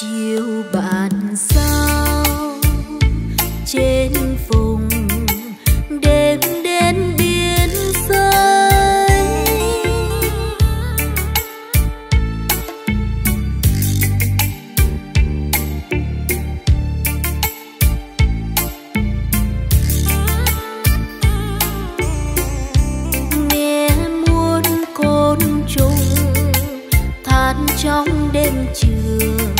chiều bàn sao? Trên vùng đêm đến biên giới nghe muôn côn trùng than trong đêm trường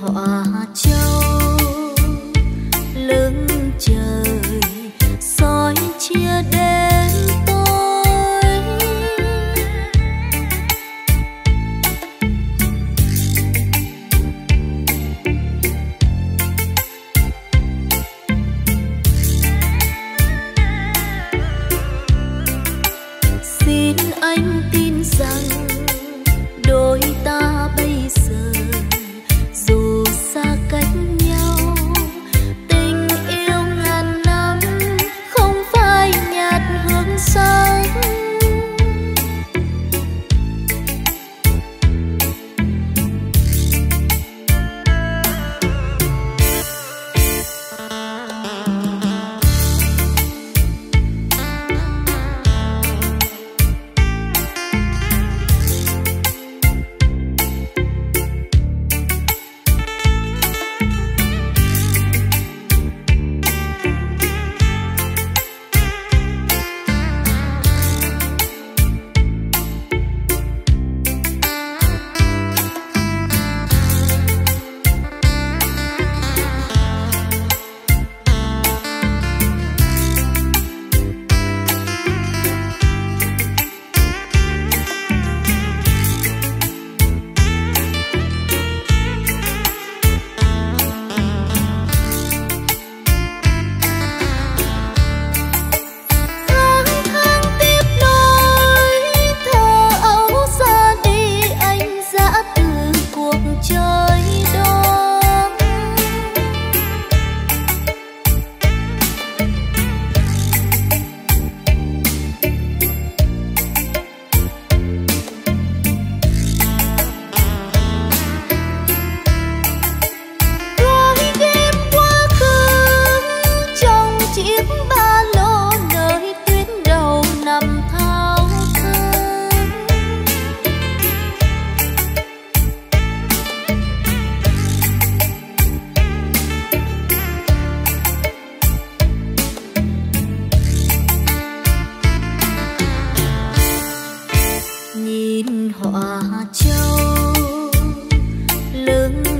họ châu. châu lớn